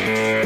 Yeah.